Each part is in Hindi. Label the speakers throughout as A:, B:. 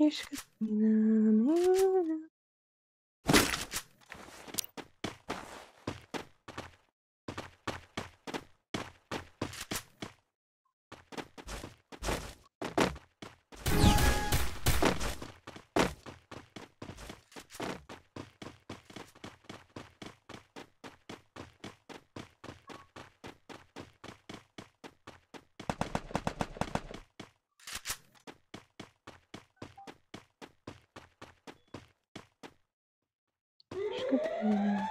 A: Aşkı
B: inanıyorum. 不平。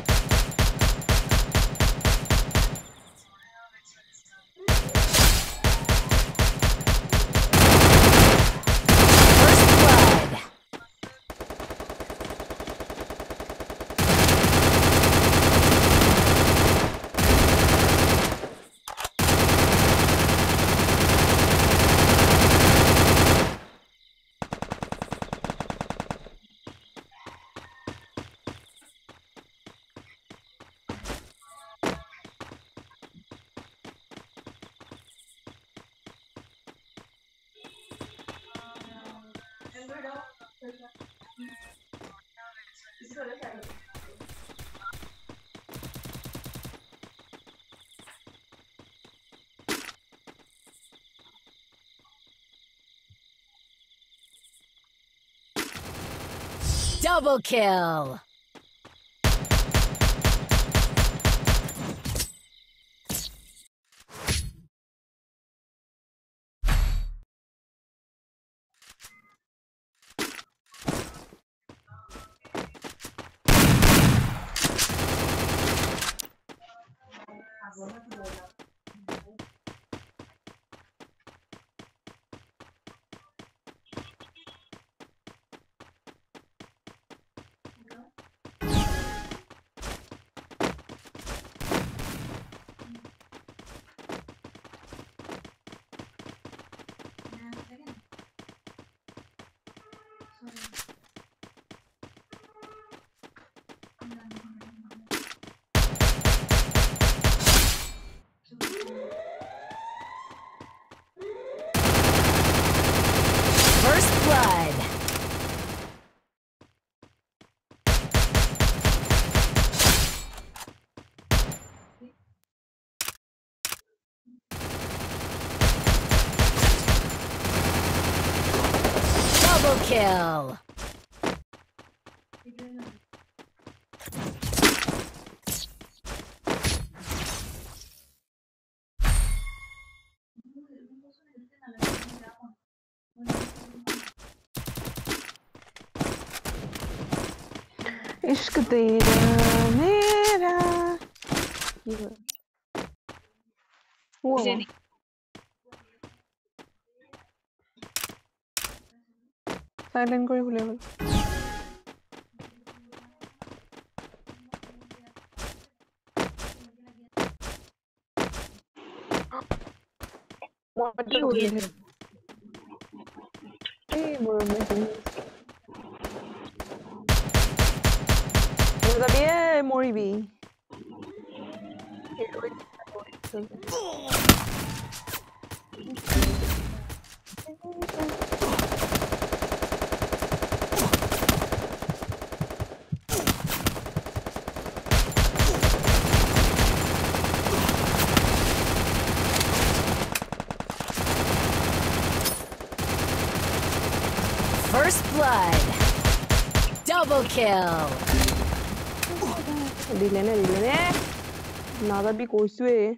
B: Double kill. First blood. Double kill.
A: इश्क तेरा मेरा ये আইল্যান্ড করে খুলে গেল
C: Todavía morí.
A: Double kill. Dilene, dilene. Nada bir
B: koysu e.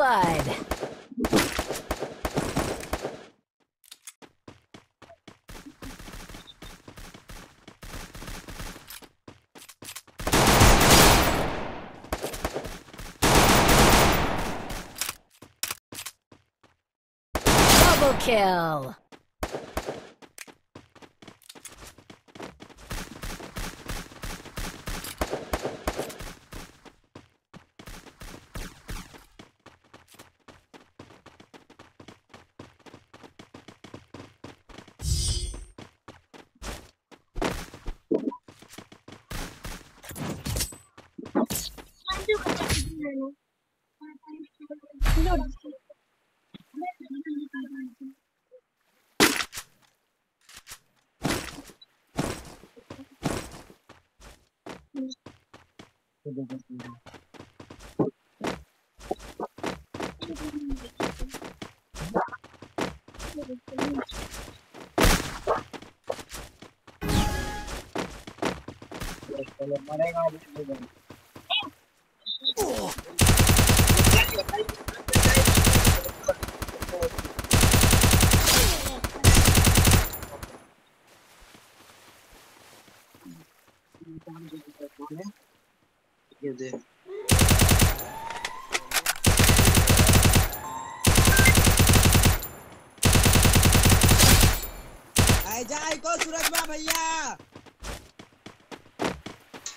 B: blood. Double kill.
A: 白かった
C: ですね。Kalau
B: mana yang ada di
D: dalam? को सूरज बा भैया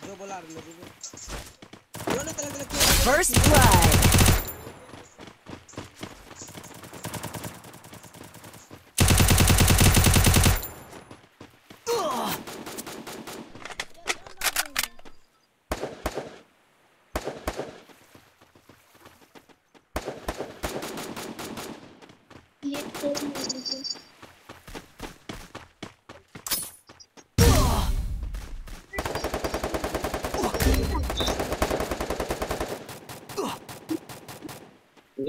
D: जो बोला रहे दोनों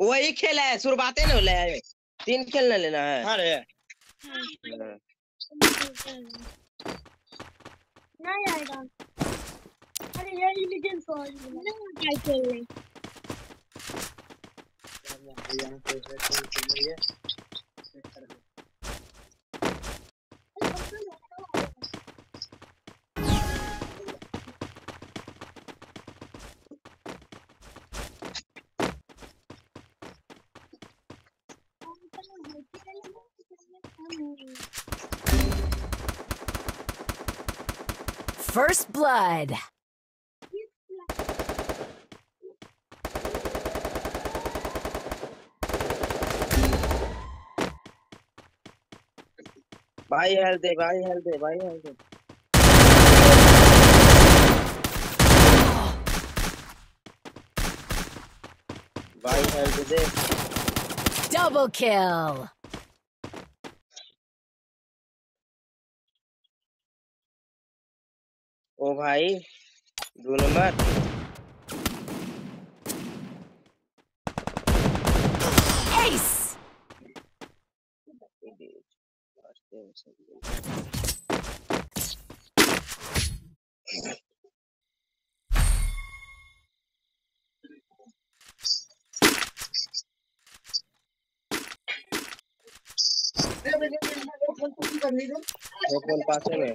D: वही खेल है शुरुआते न ले तीन खेल न लेना है
E: अरे
D: हाँ।
F: नहीं आएगा अरे ये इंटेलिजेंस को क्या खेल रहे
B: First blood.
D: भाई हेल्थ दे blood. Bye, healthy, bye, healthy, bye, healthy. Bye, healthy.
B: Double kill.
D: भाई दो नंबर
B: Ace.
D: ओपन पास में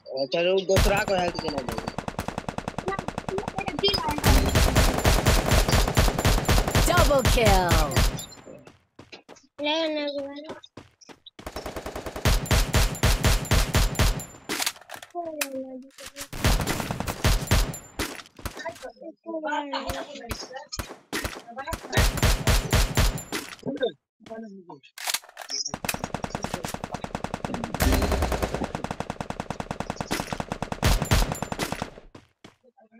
D: चलो दूसरा को हेल्थ देना दे
B: Double kill.
F: लेने के बाद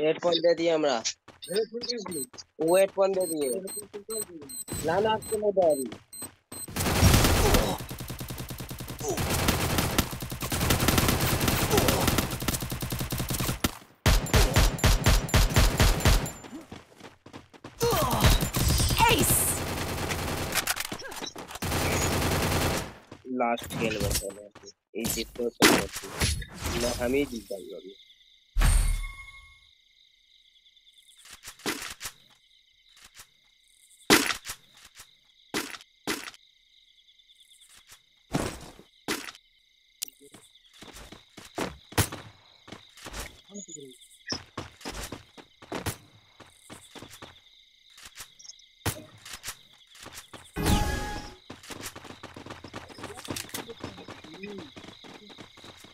D: हेडफोन दे दिए हमरा। वो हेडफोन दे दिए। लाना आपको नहीं दे अभी लास्ट खेल बचा है। ये जीतो तो नहीं ना हम ही जीत जाएँगे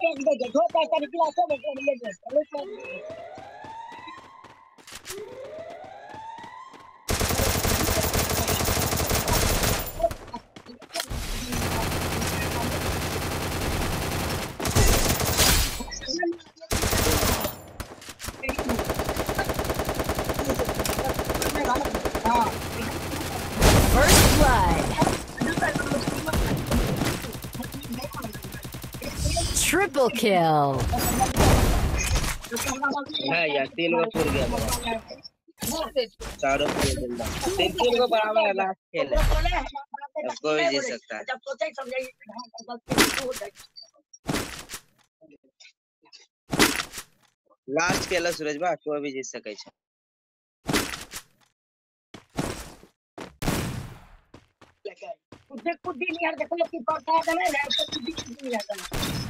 F: दिया
B: First Triple kill.
F: है यार तीन को पूर गया। चारों पूरे ज़िंदा तीन तीन को बराबर है लास्ट खेल है। अब कोई जीत सकता है। लास्ट खेल है सूरज बा कोई भी जीत सके छै
E: कुछ कुछ नहीं यार देखो लोग की पड़ता है ना यार तो कुछ भी नहीं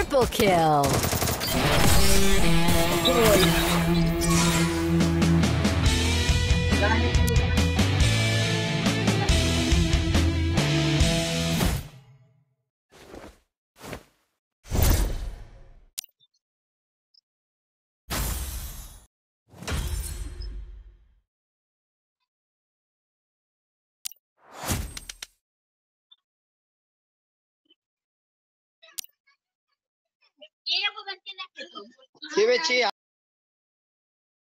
B: Triple kill.
F: छी